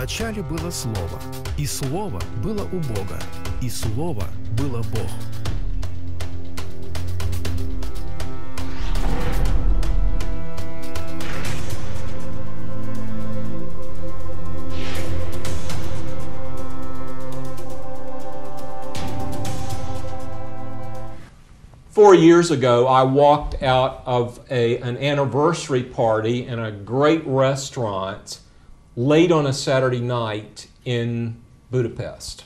начале было Слово, и Слово было у Бога, и Слово было Бог. Four years ago, I walked out of a, an anniversary party in a great restaurant late on a Saturday night in Budapest.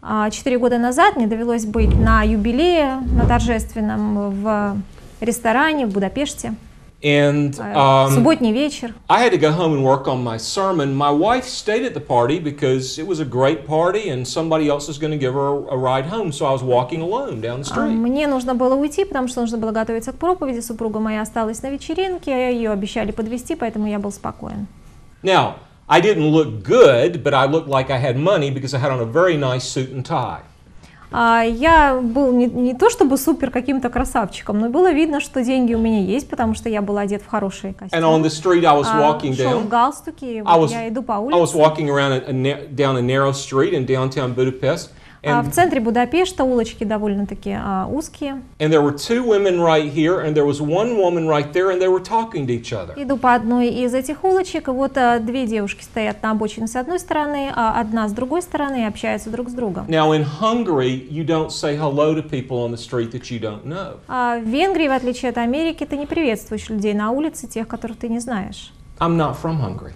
А, Четыре года назад мне довелось быть на юбилее, на торжественном в ресторане в Будапеште. And Э, um, Субботний вечер. I had to go home and work on my sermon. My wife stayed at the party because it was a great party and somebody else was going to give her a, a ride home. So I was walking alone down the А, street. Мне нужно было уйти, потому что нужно было готовиться к проповеди. Супруга моя осталась на вечеринке, ее обещали подвести, поэтому я был спокоен. Now, I didn't look good, but I looked like I had money because I had on a very nice suit and tie. А, Я был не, не то чтобы супер каким-то красавчиком, но было видно, что деньги у меня есть, потому что я был одет в хорошие And on костюмы. the street, I was А, walking шел в down. галстуке, и I вот was, я иду по I was улице. walking around a, a, na- down a narrow street in downtown Budapest, А, В and, центре Будапешта улочки довольно-таки а, узкие. and there were two women right here, and there was one woman right there, and they were talking to each other. Иду по одной из этих улочек, и вот а, две девушки стоят на обочине с одной стороны, а одна с другой стороны и общаются друг с другом. Now, in Hungary, you don't say hello to people on the street that you don't know. А в Венгрии, в отличие от Америки, ты не приветствуешь людей на улице, тех, которых ты не знаешь. I'm not from Hungary.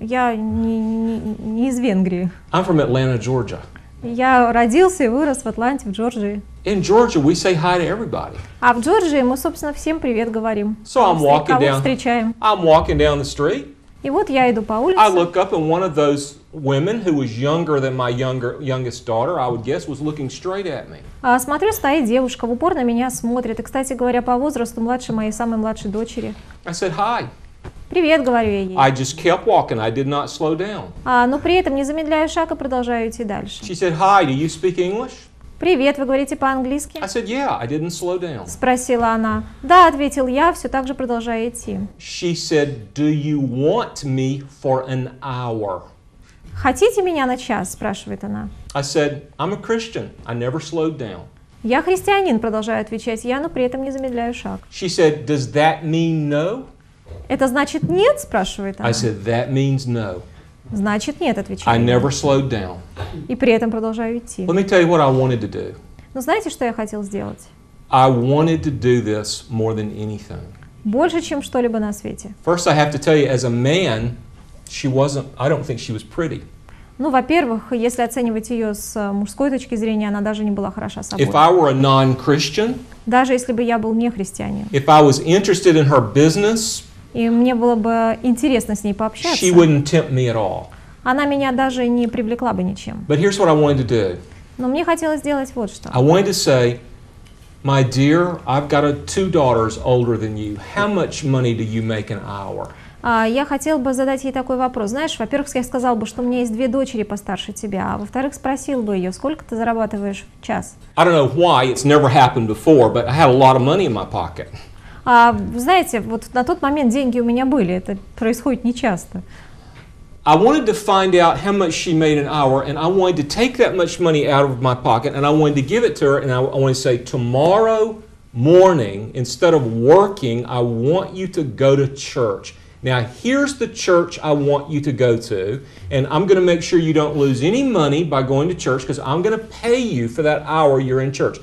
Я не, не- не из Венгрии. I'm from Atlanta, Georgia. Я родился и вырос в Атланте, в Джорджии. In Georgia, we say hi to everybody. А в Джорджии мы, собственно, всем привет говорим. So I'm walking down. встречаем. I'm walking down the street. И вот я иду по I улице. look up, and one of those women who was younger than my younger youngest daughter, I would guess, was looking straight at me. А, смотрю, стоит девушка, в упор на меня смотрит. И, кстати говоря, по возрасту младше моей самой младшей дочери. I said hi. Привет, говорю я ей. I just kept walking. I did not slow down. А, но при этом не замедляю шаг и продолжаю идти дальше. She said, Hi, do you speak English? Привет, вы говорите по-английски? I said, Yeah, I didn't slow down. Спросила она. Да, ответил я, все так же продолжая идти. She said, Do you want me for an hour? Хотите меня на час? спрашивает она. I said, I'm a Christian. I never slowed down. Я христианин, продолжаю отвечать я, но при этом не замедляю шаг. She said, Does that mean no? Это значит нет? спрашивает I она. said, That means no. Значит нет, I отвечаю. я. never slowed down. И при этом продолжаю идти. Let me tell you what I wanted to do. Но знаете, что я хотел сделать? I wanted to do this more than anything. Больше, чем что-либо на свете. First, I have to tell you, as a man, she wasn't, I don't think she was pretty. Ну, во-первых, если оценивать ее с э, мужской точки зрения, она даже не была хороша собой. If I were a non Christian, Даже если бы я был не христианин. if I was interested in her business, И мне было бы интересно с ней пообщаться. she wouldn't tempt me at all. Она меня даже не привлекла бы ничем. But here's what I wanted to do Но мне хотелось сделать вот что. I wanted to say, My dear, I've got a, two daughters older than you. How much money do you make an hour? А, Я хотел бы задать ей такой вопрос. Знаешь, во-первых, я сказал бы, что у меня есть две дочери постарше тебя, а во-вторых, спросил бы ее, сколько ты зарабатываешь в час. I don't know why, it's never happened before, but I had a lot of money in my pocket. А, вы знаете, вот на тот момент деньги у меня были, это происходит нечасто. I wanted to find out how much she made an hour, and I wanted to take that much money out of my pocket, and I wanted to give it to her, and I, I wanted to say, tomorrow morning, instead of working, I want you to go to church. Now, here's the church I want you to go to, and I'm going to make sure you don't lose any money by going to church because I'm going to pay you for that hour you're in church.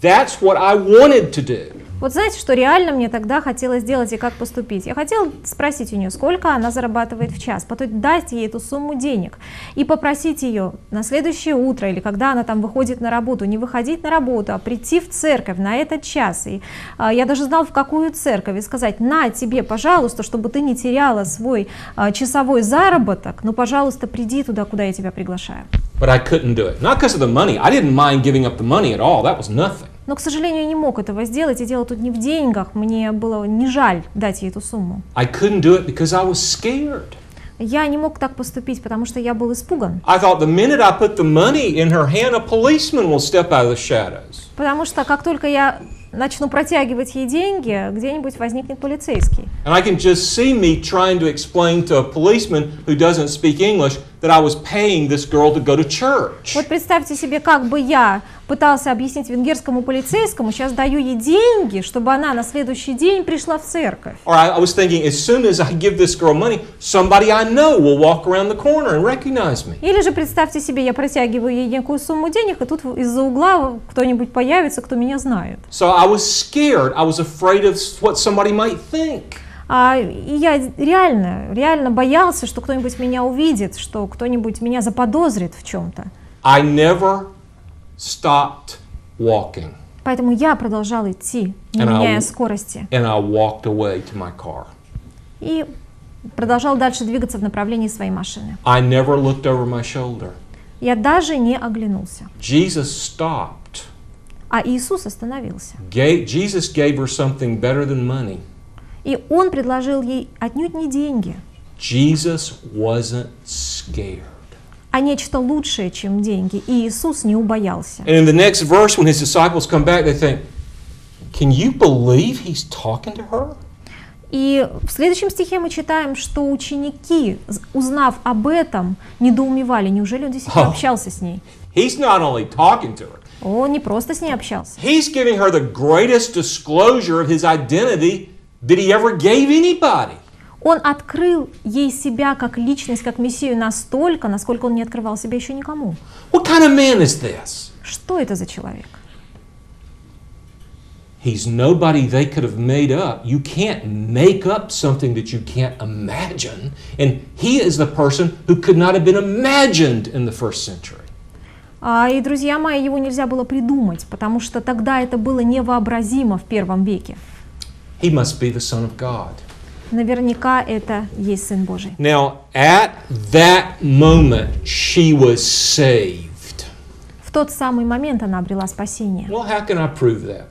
That's what I wanted to do. Вот знаете, что реально мне тогда хотелось сделать и как поступить? Я хотела спросить у нее, сколько она зарабатывает в час, потом дать ей эту сумму денег и попросить ее на следующее утро или когда она там выходит на работу, не выходить на работу, а прийти в церковь на этот час. И а, я даже знал, в какую церковь, и сказать, на тебе, пожалуйста, чтобы ты не теряла свой а, часовой заработок, ну, пожалуйста, приди туда, куда я тебя приглашаю. But I couldn't do it. Not because of the money. I didn't mind giving up the money at all. That was nothing. Но, к сожалению, я не мог этого сделать, и дело тут не в деньгах, мне было не жаль дать ей эту сумму. I couldn't do it because I was scared. Я не мог так поступить, потому что я был испуган. I thought the minute I put the money in her hand, a policeman will step out of the shadows. Потому что как только я начну протягивать ей деньги, где-нибудь возникнет полицейский. And I can just see me trying to explain to a policeman who doesn't speak English that I was paying this girl to go to church. Вот представьте себе, как бы я пытался объяснить венгерскому полицейскому, сейчас даю ей деньги, чтобы она на следующий день пришла в церковь. Or I, I was thinking, as soon as I give this girl money, somebody I know will walk around the corner and recognize me. Или же представьте себе, я протягиваю ей некую сумму денег, и тут из-за угла кто-нибудь появится, кто меня знает. So I was scared. I was afraid of what somebody might think. А, и я реально, реально боялся, что кто-нибудь меня увидит, что кто-нибудь меня заподозрит в чем-то. I never stopped walking, Поэтому я продолжал идти, не And I меняя w- скорости. and I walked away to my car. И продолжал дальше двигаться в направлении своей машины. I never looked over my shoulder. Я даже не оглянулся. Jesus stopped. А Иисус остановился. Gave, Jesus gave her something better than money. И Он предложил ей отнюдь не деньги, Jesus wasn't scared. а нечто лучшее, чем деньги. И Иисус не убоялся. And in the next verse, when his disciples come back, they think, Can you believe he's talking to her? И в следующем стихе мы читаем, что ученики, узнав об этом, недоумевали, неужели он действительно Oh. общался с ней? He's not only talking to her, Он не просто с ней общался. he's giving her the greatest disclosure of his identity that he ever gave anybody. Он открыл ей себя как личность, как мессию настолько, насколько он не открывал себя еще никому. What kind of man is this? Что это за человек? He's nobody they could have made up. You can't make up something that you can't imagine. And he is the person who could not have been imagined in the first century. А, и, друзья мои, его нельзя было придумать, потому что тогда это было невообразимо в первом веке. He must be the Son of God. Наверняка это есть Сын Божий. Now, at that moment, she was saved. В тот самый момент она обрела спасение. Well, how can I prove that?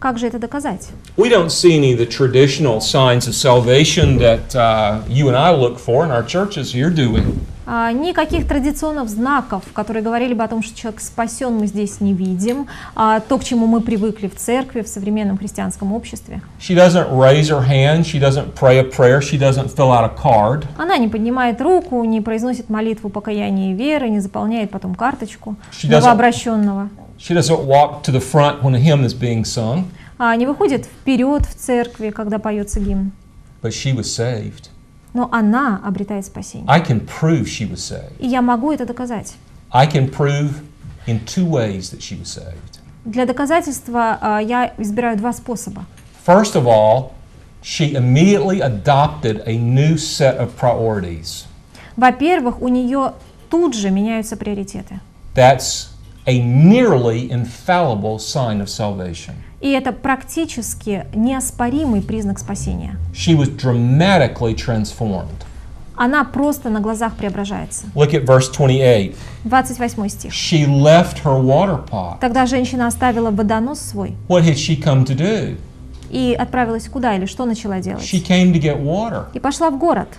Как же это доказать? We don't see any of the traditional signs of salvation that uh, you and I look for in our churches here, do we? А, Никаких традиционных знаков, которые говорили бы о том, что человек спасен, мы здесь не видим. А, То, к чему мы привыкли в церкви, в современном христианском обществе. Она не поднимает руку, не произносит молитву покаяния и веры, не заполняет потом карточку новообращенного. She doesn't walk to the front when a hymn is being sung, А, Не выходит вперед в церкви, когда поется гимн. but she was saved. Но она обретает спасение. I can prove she was saved. И я могу это доказать. I can prove in two ways that she was saved. Для доказательства а, я избираю два способа. First of all, she immediately adopted a new set of priorities. Во-первых, у нее тут же меняются приоритеты. That's a nearly infallible sign of salvation. И это практически неоспоримый признак спасения. She was dramatically transformed. Она просто на глазах преображается. Look at verse 28. 28 стих. She left her water pot. Тогда женщина оставила водонос свой What had she come to do? и отправилась куда или что начала She делать? came to get water. И пошла в город.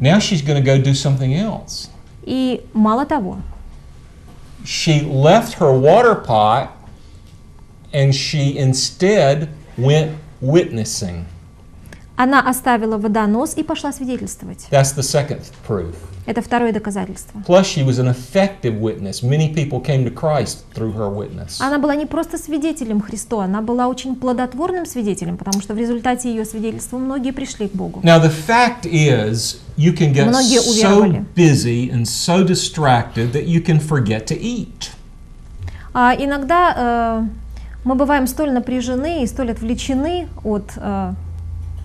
Now she's going to go do something else. И мало того, She left her water pot and she instead went witnessing. она оставила водонос и пошла свидетельствовать. That's the second proof. Это второе доказательство. Plus, she was an effective witness. Many people came to Christ through her witness. Она была не просто свидетелем Христу, она была очень плодотворным свидетелем, потому что в результате ее свидетельства многие пришли к Богу. Now, the fact is, you can get so busy and so distracted that you can forget to eat. А иногда э, мы бываем столь напряжены и столь отвлечены от, э,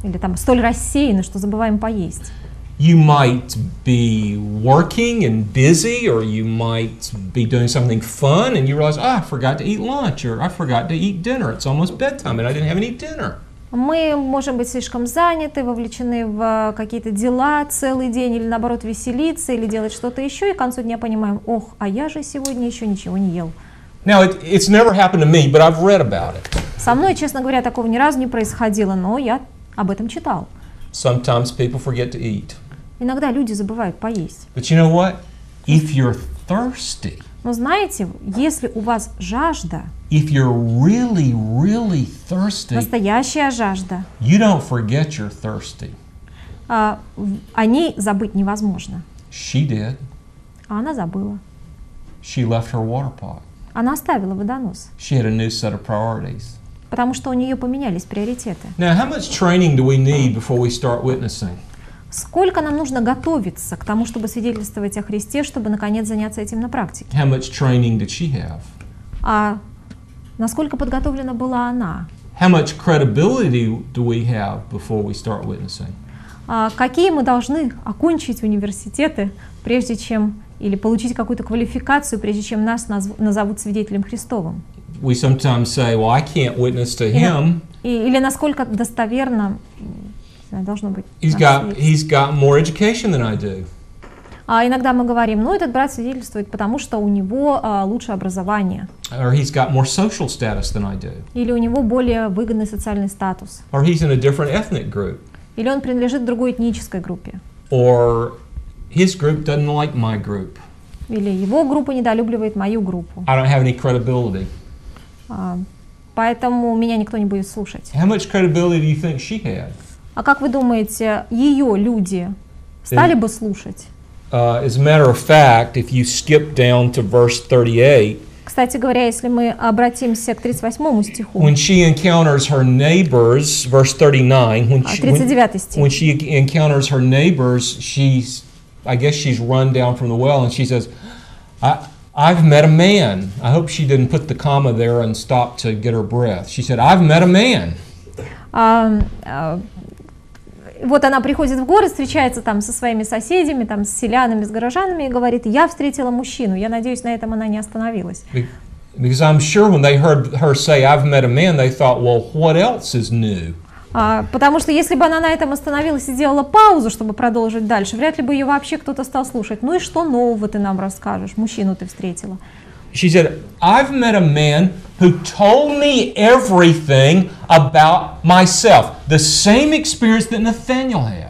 или там столь рассеяны, что забываем поесть. You might be working and busy, or you might be doing something fun, and you realize, ah, I forgot to eat lunch, or I forgot to eat dinner. It's almost bedtime, and I didn't have any dinner. Мы можем быть слишком заняты, вовлечены в э, какие-то дела целый день, или наоборот веселиться, или делать что-то еще, и к концу дня понимаем, ох, а я же сегодня еще ничего не ел. Now, it, it's never happened to me, but I've read about it. Со мной, честно говоря, такого ни разу не происходило, но я об этом читал. Sometimes people forget to eat. Иногда люди забывают поесть. But you know what? If you're thirsty, Но знаете, если у вас жажда, if you're really, really thirsty, настоящая жажда, you don't forget you're thirsty. а, о ней забыть невозможно. She did. А она забыла. She left her water pot. Она оставила водонос, She had a new set of priorities. потому что у нее поменялись приоритеты. Now, how much training do we need before we start witnessing? Сколько нам нужно готовиться к тому, чтобы свидетельствовать о Христе, чтобы наконец заняться этим на практике? How much training did she have? А насколько подготовлена была она? How much credibility do we have before we start witnessing? А какие мы должны окончить университеты, прежде чем или получить какую-то квалификацию, прежде чем нас назовут свидетелем Христовым? We sometimes say, well, I can't witness to him. И- или насколько достоверно знаю, должно быть? He's got, he's got more education than I do. А иногда мы говорим, ну этот брат свидетельствует, потому что у него а, лучшее образование, Or he's got more social status than I do. или у него более выгодный социальный статус, Or he's in a different ethnic group. или он принадлежит другой этнической группе, Or his group doesn't like my group. или его группа недолюбливает мою группу. I don't have any credibility. А, поэтому меня никто не будет слушать. How much credibility do you think she had? А как вы думаете, ее люди стали бы слушать? Uh, as a matter of fact, if you skip down to verse 38, Кстати говоря, если мы обратимся к 38 стиху, when she encounters her neighbors, verse 39, when а, she, when, 39 стих, when she encounters her neighbors, she's, I guess she's run down from the well and she says, I, I've met a man. I hope she didn't put the comma there and stop to get her breath. She said, I've met a man. А, а, вот она приходит в город, встречается там со своими соседями, там с селянами, с горожанами и говорит, я встретила мужчину. Я надеюсь, на этом она не остановилась. Be- Because I'm sure when they heard her say, I've met a man, they thought, well, what else is new? А, потому что если бы она на этом остановилась и сделала паузу, чтобы продолжить дальше, вряд ли бы ее вообще кто-то стал слушать. Ну и что нового ты нам расскажешь? Мужчину ты встретила. She said, I've met a man who told me everything about myself. The same experience that Nathaniel had.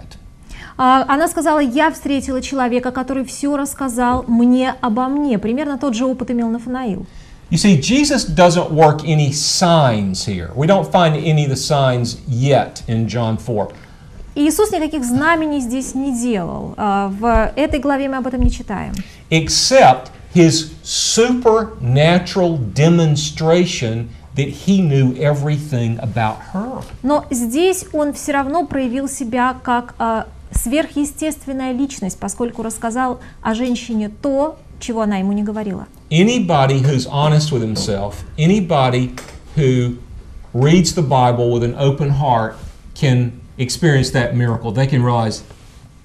А, Она сказала, я встретила человека, который все рассказал мне обо мне. Примерно тот же опыт имел Нафанаил. You see, Jesus doesn't work any signs here. We don't find any of the signs yet in John 4. И Иисус никаких знамений здесь не делал. А, В этой главе мы об этом не читаем. except his supernatural demonstration that he knew everything about her. Но здесь он все равно проявил себя как а, сверхъестественная личность, поскольку рассказал о женщине то, чего она ему не говорила. Anybody who's honest with himself, anybody who reads the Bible with an open heart can experience that miracle. They can realize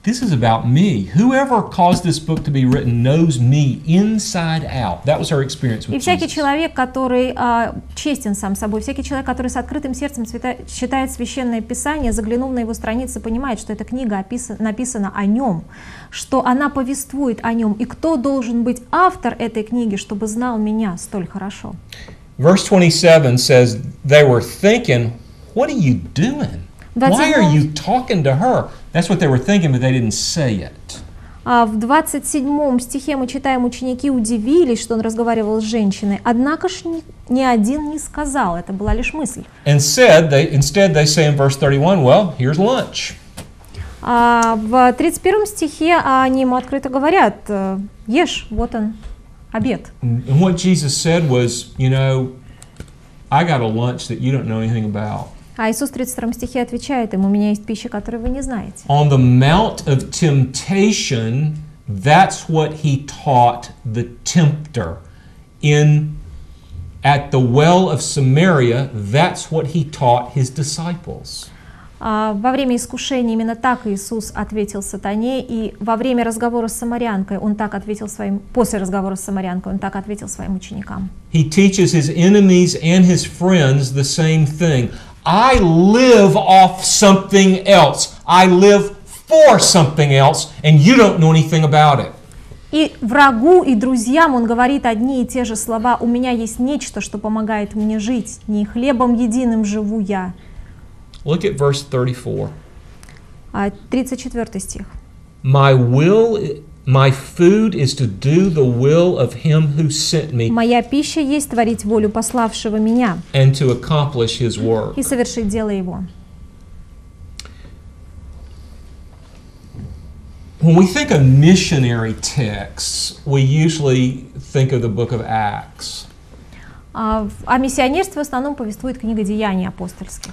this is about me. Whoever caused this book to be written knows me inside out. That was her experience И with всякий Jesus. человек, который а, честен сам собой, всякий человек, который с открытым сердцем цвета- читает священное писание, заглянув на его страницы, понимает, что эта книга описа- написана о нем, что она повествует о нем, и кто должен быть автор этой книги, чтобы знал меня столь хорошо. Verse 27 says, They were thinking, What are you doing? That's Why a are wrong- you talking to her? That's what they were thinking, but they didn't say it. А в 27 стихе мы читаем, ученики удивились, что он разговаривал с женщиной, однако ж ни, ни один не сказал, это была лишь мысль. And said, they, instead, they say in verse 31, Well, here's lunch. А в 31 стихе они ему открыто говорят, э, ешь, вот он, обед. And what Jesus said was, You know, I got a lunch that you don't know anything about. А Иисус в 32 стихе отвечает им, у меня есть пища, которую вы не знаете. On the Mount of Temptation, that's what he taught the tempter. In at the well of Samaria, that's what he taught his disciples. А во время искушения именно так Иисус ответил сатане, и во время разговора с самарянкой он так ответил своим, после разговора с самарянкой он так ответил своим ученикам. He teaches his enemies and his friends the same thing. I live off something else. I live for something else, and you don't know anything about it. И врагу, и друзьям он говорит одни и те же слова. «У меня есть нечто, что помогает мне жить. Не хлебом единым живу я». Look at verse 34. А 34 стих. My will, my food is to do the will of him who sent me «Моя пища есть творить волю пославшего меня and to accomplish his work. и совершить дело его». when we think of missionary texts, we usually think of the book of Acts. А, в- О миссионерстве в основном повествует книга Деяний апостольских.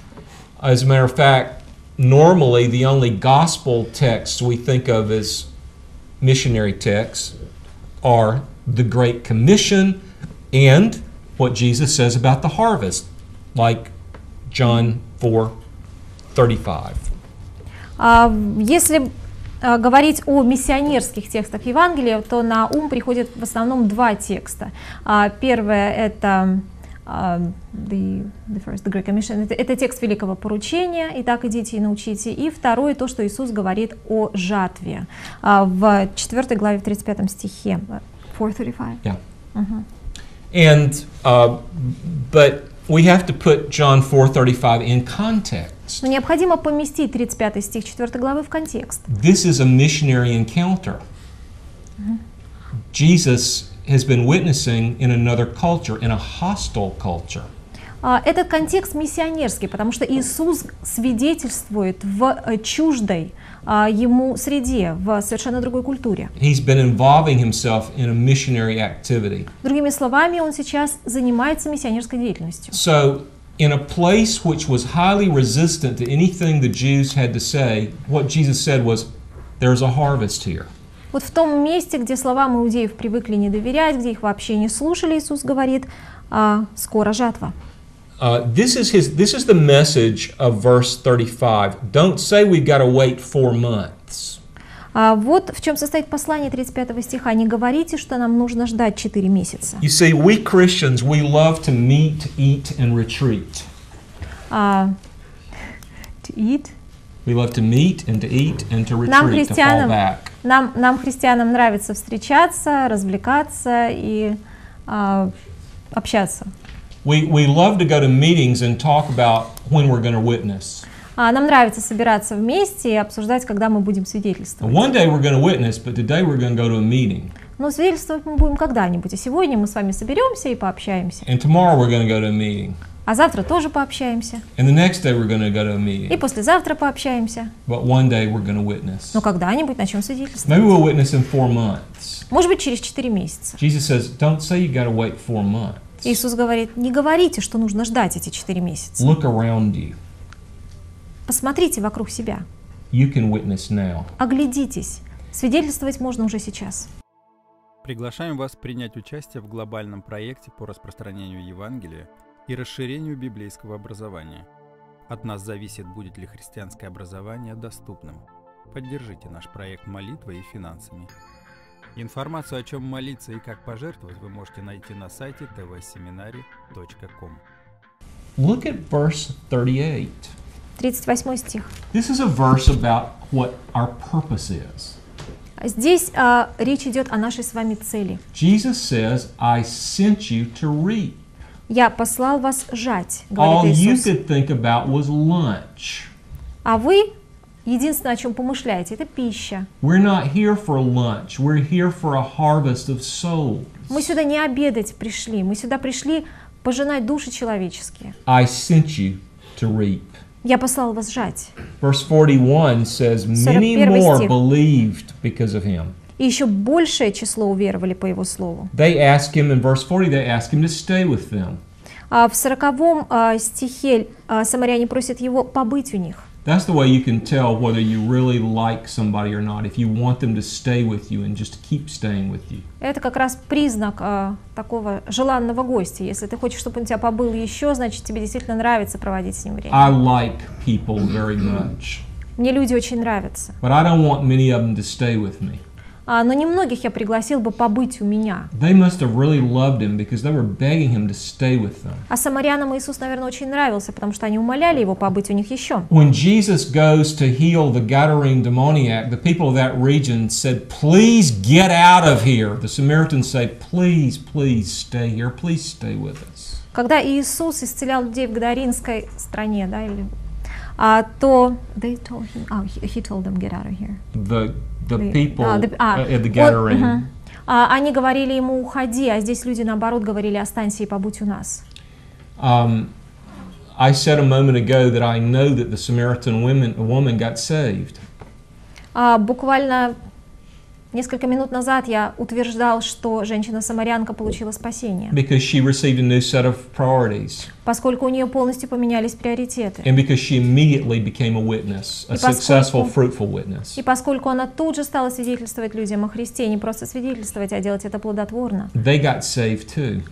As a matter of fact, normally the only gospel texts we think of as missionary texts are the Great Commission and what Jesus says about the harvest, like John 4 35. А, в- Если а, говорить о миссионерских текстах Евангелия, то на ум приходят в основном два текста. А, Первое это а, the, the first, the Great Commission, это, это текст Великого поручения, «Итак, идите и научите». И второе, то, что Иисус говорит о жатве а, в 4 главе, в 35 стихе. 4.35. Yeah. And uh, but we have to put John 4:35 in context. Но необходимо поместить 35 стих 4 главы в контекст. This is a missionary encounter. Jesus has been witnessing in another culture, in a hostile culture. А, Этот контекст миссионерский, потому что Иисус свидетельствует в э, чуждой а, ему среде, в совершенно другой культуре. He's been involving himself in a missionary activity. Другими словами, он сейчас занимается миссионерской деятельностью. So, in a place which was highly resistant to anything the Jews had to say, what Jesus said was, There's a harvest here. Вот в том месте, где словам иудеев привыкли не доверять, где их вообще не слушали, Иисус говорит, «А, скоро жатва. Uh, this is his. This is the message of verse 35. Don't say we've got to wait four months. А вот в чем состоит послание 35 стиха. Не говорите, что нам нужно ждать 4 месяца. You see, we Christians we love to meet, eat, and retreat. А, to eat. We love to meet and to eat and to Нам, retreat, to fall back. Нам, нам, христианам, нравится встречаться, развлекаться и а, общаться. We, we love to go to meetings and talk about when we're going to witness. А нам нравится собираться вместе и обсуждать, когда мы будем свидетельствовать. one day we're going to witness, but today we're going to go to a meeting. Но свидетельствовать мы будем когда-нибудь. А сегодня мы с вами соберемся и пообщаемся. And tomorrow we're going to go to a meeting. А завтра тоже пообщаемся. And the next day we're going to go to a И meeting. послезавтра пообщаемся. But one day we're going to witness. Но когда-нибудь начнем свидетельствовать. Maybe we'll witness in four months. Может быть, через 4 месяца. Jesus says, don't say you got to wait four months. Иисус говорит, не говорите, что нужно ждать эти 4 месяца. Look around you. Посмотрите вокруг себя. You can witness now. Оглядитесь. Свидетельствовать можно уже сейчас. Приглашаем вас принять участие в глобальном проекте по распространению Евангелия и расширению библейского образования. От нас зависит, будет ли христианское образование доступным. Поддержите наш проект молитвой и финансами. Информацию, о чем молиться и как пожертвовать, вы можете найти на сайте tvseminary.com. Look at verse 38. 38 стих. This is a verse about what our purpose is. Здесь а, речь идет о нашей с вами цели. Jesus says, I sent you to reap. «Я послал вас жать», All говорит you Иисус. could think about was lunch. А вы, единственное, о чем помышляете, это пища. We're not here for lunch. We're here for a harvest of souls. Мы сюда не обедать пришли, мы сюда пришли пожинать души человеческие. I sent you to reap. Я послал вас жать. Verse 41 says, Many 41 more believed because of him. И еще большее число уверовали по его слову. They asked him, in verse 40, they asked him to stay with them. А в сороковом а, стихе а, самаряне просят его побыть у них. That's the way you can tell whether you really like somebody or not, if you want them to stay with you and just keep staying with you. Это как раз признак такого желанного гостя. Если ты хочешь, чтобы он тебя побыл еще, значит тебе действительно нравится проводить с ним время. I like people very much, Мне люди очень нравятся. but I don't want many of them to stay with me. А, но немногих я пригласил бы побыть у меня. They must have really loved him because they were begging him to stay with them. А самарянам Иисус, наверное, очень нравился, потому что они умоляли его побыть у них еще. When Jesus goes to heal the Gadarene demoniac, the people of that region said, Please get out of here. The Samaritans say, Please, please stay here. Please stay with us. Когда Иисус исцелял людей в Гадаринской стране, да, или, а, то they told him, oh, he told them get out of here. The, the people а, the- а, uh, at the он- Gadarene. мгм. А, они говорили ему уходи, а здесь люди наоборот говорили останься и побудь у нас. Um, I said a moment ago that I know that the Samaritan women, woman got saved. А, буквально Несколько минут назад я утверждал, что женщина-самарянка получила спасение, because she received a new set of priorities поскольку у нее полностью поменялись приоритеты. and because she immediately became a witness, a successful, fruitful witness. И поскольку она тут же стала свидетельствовать людям о Христе, не просто свидетельствовать, а делать это плодотворно. They got saved too.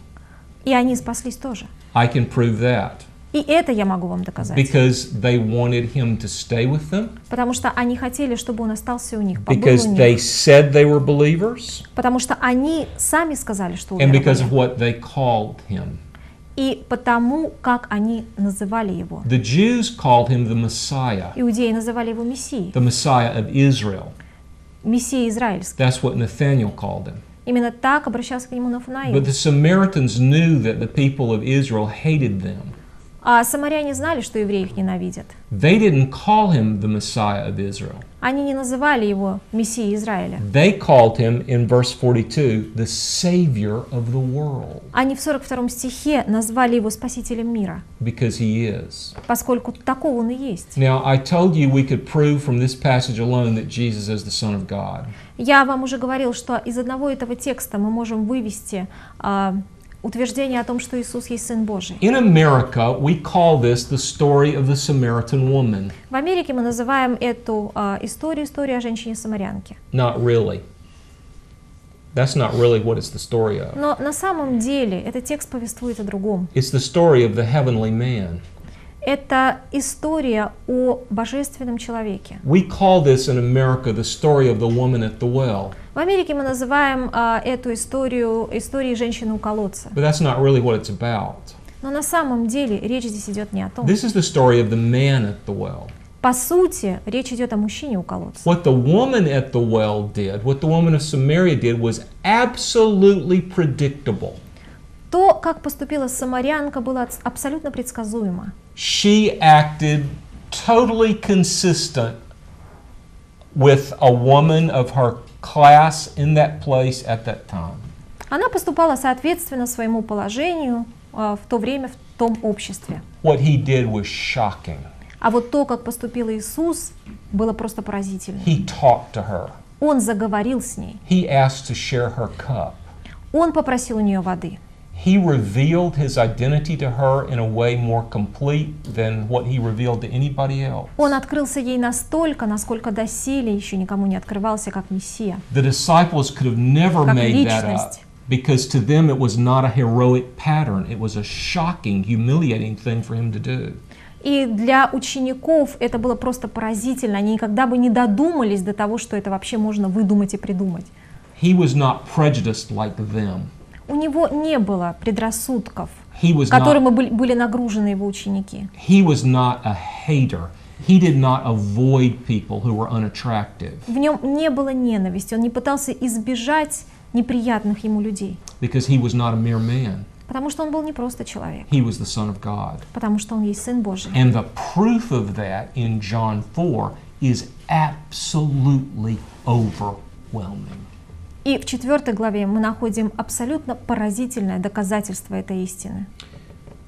И они спаслись тоже. I can prove that И это я могу вам доказать. because they wanted him to stay with them, Потому что они хотели, чтобы он остался у них, because у they них. said they were believers, Потому что они сами сказали, что and because of уверовали. what they called him. И потому, как они называли его. The Jews called him the Messiah, Иудеи называли его Мессией, the Messiah of Israel. Мессией израильской. That's what Nathaniel called him. Именно так обращался к нему Нафанаил. But the Samaritans knew that the people of Israel hated them. А самаряне знали, что евреи их ненавидят. They didn't call him the Messiah of Israel. Они не называли его Мессией Израиля. They called him, in verse 42, the Savior of the world, Они в 42 стихе назвали его Спасителем мира, because he is. поскольку такого он и есть. Now, I told you we could prove from this passage alone that Jesus is the Son of God. Я вам уже говорил, что из одного этого текста мы можем вывести а, утверждение о том, что Иисус есть Сын Божий. In America, we call this the story of the Samaritan woman. В Америке мы называем эту а, историю историю о женщине-самарянке. Not really. That's not really what it's the story of. Но на самом деле этот текст повествует о другом. It's the story of the heavenly man. Это история о божественном человеке. We call this in America the story of the woman at the well, В Америке мы называем а, эту историю историей женщины у колодца. but that's not really what it's about. Но на самом деле речь здесь идет не о том. This is the story of the man at the well. По сути, речь идет о мужчине у колодца. What the woman at the well did, what the woman of Samaria did, was absolutely predictable. То, как поступила самарянка, было абс- абсолютно предсказуемо. She acted totally consistent with a woman of her class in that place at that time. Она поступала соответственно своему положению а, в то время, в том обществе. What he did was shocking. А вот то, как поступил Иисус, было просто поразительно. He talked to her. Он заговорил с ней. He asked to share her cup. Он попросил у нее воды. He revealed his identity to her in a way more complete than what he revealed to anybody else. Он открылся ей настолько, насколько доселе еще никому не открывался, как Мессия. The disciples could have never Как made that up личность. because to them it was not a heroic pattern. It was a shocking, humiliating thing for him to do. И для учеников это было просто поразительно. Они никогда бы не додумались до того, что это вообще можно выдумать и придумать. He was not prejudiced like them. У него не было предрассудков, которыми not, были нагружены его ученики. he was not a hater. He did not avoid people who were unattractive В нем не было ненависти, он не пытался избежать неприятных ему людей, because he was not a mere man. потому что он был не просто человек, He was the Son of God. потому что он есть Сын Божий. And the proof of that in John 4 is absolutely overwhelming. И в четвертой главе мы находим абсолютно поразительное доказательство этой истины.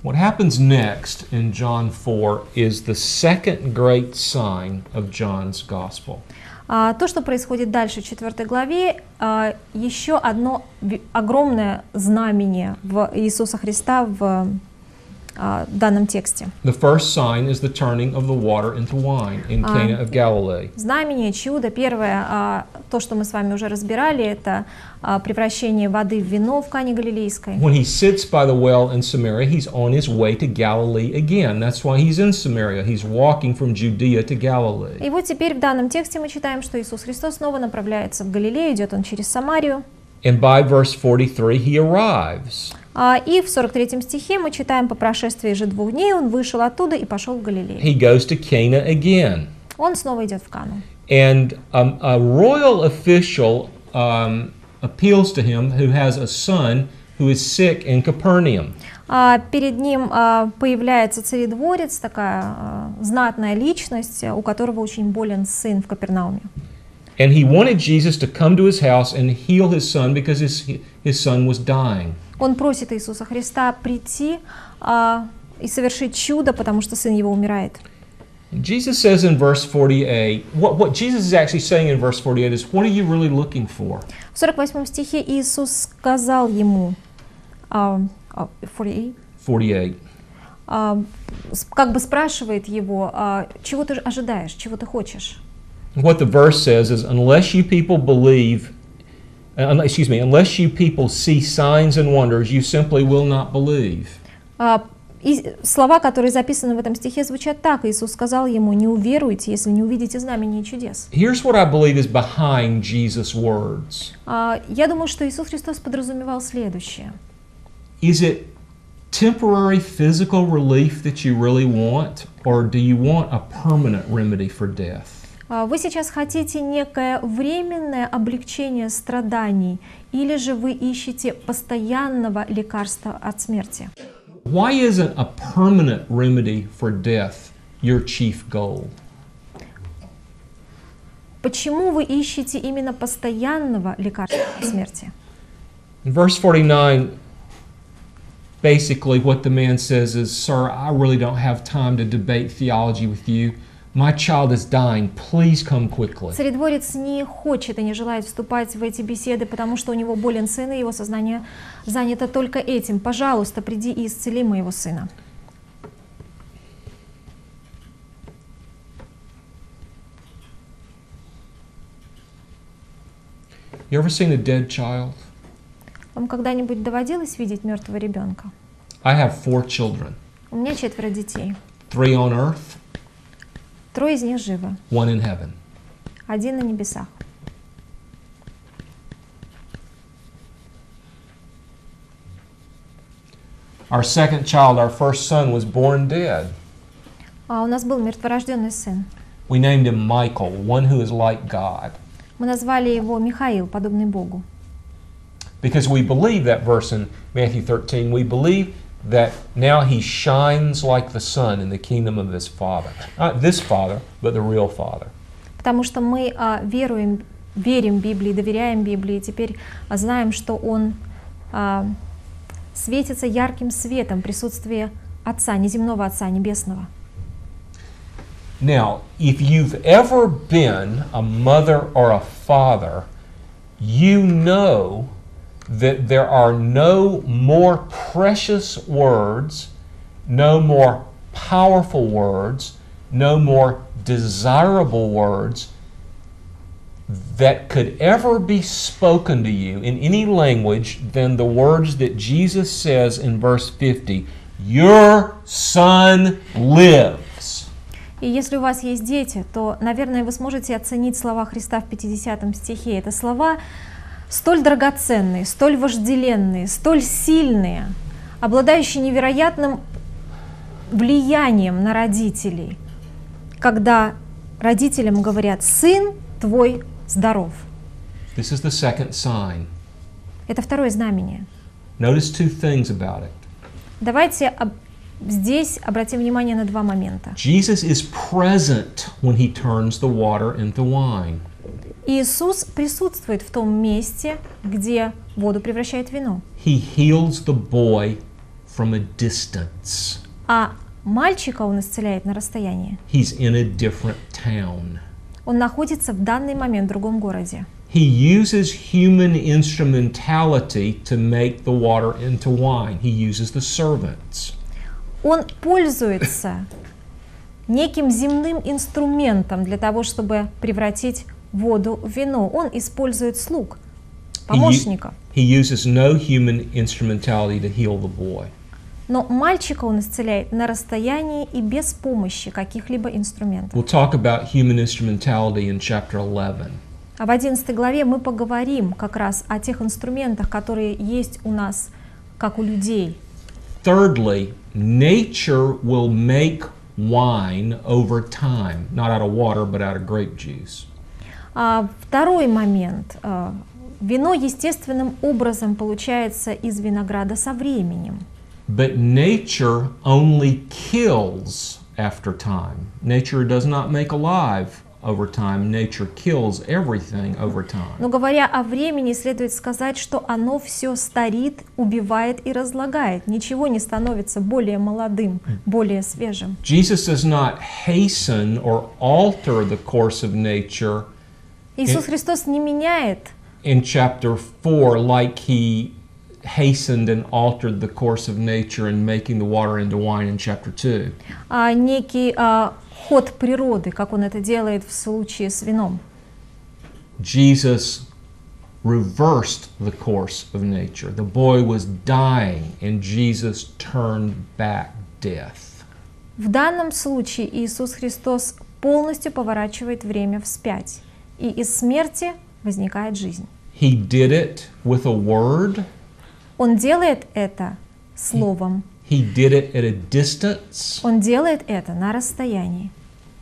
What happens next in John 4 is the second great sign of John's gospel. А, то, что происходит дальше в четвертой главе, а, еще одно огромное знамение в Иисуса Христа в а, данном тексте. The first sign is the turning of the water into wine in Ah. Cana of Galilee. Знамение, чудо. Первое, а, то, что мы с вами уже разбирали, это а, превращение воды в вино в Кане Галилейской. When he sits by the well in Samaria, he's on his way to Galilee again. That's why he's in Samaria. He's walking from Judea to Galilee. И вот теперь в данном тексте мы читаем, что Иисус Христос снова направляется в Галилею, идет он через Самарию. And by verse 43, he arrives. А, И в 43 стихе мы читаем, по прошествии же двух дней он вышел оттуда и пошел в Галилею. He goes to Cana again. Он снова идет в Кану. And um, a royal official um, appeals to him who has a son who is sick in Capernaum. А, Перед ним а, появляется царедворец, такая а, знатная личность, у которого очень болен сын в Капернауме. And he wanted Jesus to come to his house and heal his son because his, his son was dying. Он просит Иисуса Христа прийти а, и совершить чудо, потому что сын его умирает. Jesus says in verse 48, what, what Jesus is actually saying in verse 48 is, what are you really looking for? В 48 стихе Иисус сказал ему, а, 48, 48. а, с- как бы спрашивает его, а, чего ты ожидаешь, чего ты хочешь. What the verse says is, unless you people believe, uh, un- excuse me, unless you people see signs and wonders, you simply will not believe. А, и слова, которые записаны в этом стихе, звучат так. Иисус сказал ему, не уверуйте, если не увидите знамений и чудес. Here's what I believe is behind Jesus' words. А, я думаю, что Иисус Христос подразумевал следующее. Is it temporary physical relief that you really want, or do you want a permanent remedy for death? А, Вы сейчас хотите некое временное облегчение страданий, или же вы ищете постоянного лекарства от смерти? Why isn't a permanent remedy for death your chief goal? Почему вы ищете именно постоянного лекарства от смерти? In verse 49, basically what the man says is, Sir, I really don't have time to debate theology with you. My child is dying. Please come quickly. Царедворец не хочет и не желает вступать в эти беседы, потому что у него болен сын, и его сознание занято только этим. Пожалуйста, приди и исцели моего сына. You ever seen a dead child? Вам когда-нибудь доводилось видеть мертвого ребенка? I have four children У меня четверо детей. three on earth, Трое из них живы, one in heaven. один на небесах. Our second child, our first son, was born dead. А у нас был мертворожденный сын. We named him Michael, one who is like God, Мы назвали его Михаил, подобный Богу. because we believe that verse in Matthew 13. We believe that now he shines like the sun in the kingdom of his Father. Not this Father, but the real Father. Потому что мы а, веруем, верим Библии, доверяем Библии, и теперь а, знаем, что он а, светится ярким светом присутствия Отца, неземного Отца, Небесного. Now, if you've ever been a mother or a father, you know that there are no more precious words, no more powerful words, no more desirable words that could ever be spoken to you in any language than the words that Jesus says in verse 50 Your son lives. И если у вас есть дети, то, наверное, вы сможете оценить слова Христа в 50 стихе. Это слова столь драгоценные, столь вожделенные, столь сильные, обладающие невероятным влиянием на родителей, когда родителям говорят «сын твой здоров». This is the second sign. Это второе знамение. Notice two things about it. Давайте об- здесь обратим внимание на два момента. Jesus is present when he turns the water into wine. Иисус присутствует в том месте, где воду превращает в вино. He heals the boy from a distance. А мальчика он исцеляет на расстоянии. He's in a different town. Он находится в данный момент в другом городе. He uses human instrumentality to make the water into wine. He uses the servants. Он пользуется неким земным инструментом для того, чтобы превратить воду в вино. Он использует слуг, помощников. He uses no human instrumentality to heal the boy. Но мальчика он исцеляет на расстоянии и без помощи каких-либо инструментов. We'll talk about human instrumentality in chapter 11. А в 11 главе мы поговорим как раз о тех инструментах, которые есть у нас, как у людей. Thirdly, nature will make wine over time, not out of water, but out of grape juice. А второй момент. а, Вино естественным образом получается из винограда со временем. But nature only kills after time. Nature does not make alive over time. Nature kills everything over time. Но говоря о времени, следует сказать, что оно все старит, убивает и разлагает. Ничего не становится более молодым, более свежим. Jesus does not hasten or alter the course of nature Иисус Христос не меняет in chapter 4 like he hastened and altered the course of nature in making the water into wine in chapter 2. а, некий а, ход природы, как он это делает в случае с вином. Jesus reversed the course of nature. The boy was dying, and Jesus turned back death. В данном случае Иисус Христос полностью поворачивает время вспять, и из смерти возникает жизнь. He did it with a word, Он делает это словом, he did it at a distance, он делает это на расстоянии.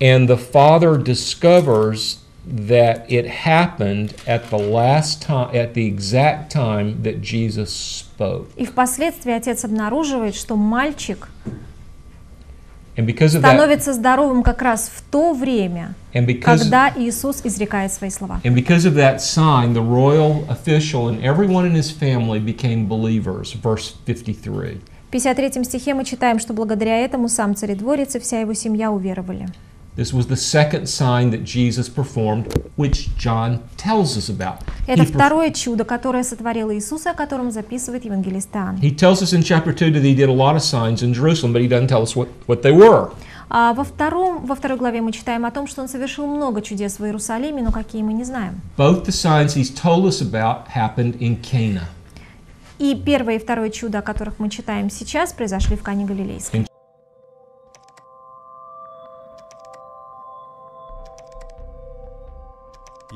and the Father discovers that it happened at the last time, at the exact time that Jesus spoke. И впоследствии отец обнаруживает, что мальчик And because of that, становится здоровым как раз в то время, когда Иисус изрекает свои слова. And because of that sign, the royal official and everyone in his family became believers. Verse 53. В 53 стихе мы читаем, что благодаря этому сам царедворец и вся его семья уверовали. This was the second sign that Jesus performed, which John tells us about. Это второе чудо, которое сотворил Иисус, о котором записывает евангелист Иоанн. he tells us in chapter 2 that he did a lot of signs in Jerusalem, but he doesn't tell us what, what they were. А во, втором, во второй главе мы читаем о том, что он совершил много чудес в Иерусалиме, но какие мы не знаем. Both the signs he's told us about happened in Cana. И первое и второе чудо, о которых мы читаем сейчас, произошли в Кане Галилейской.